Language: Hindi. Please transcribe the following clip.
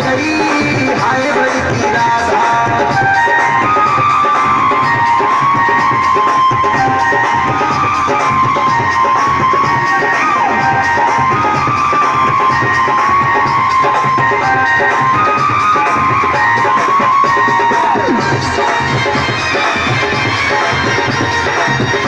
गई हाय भरी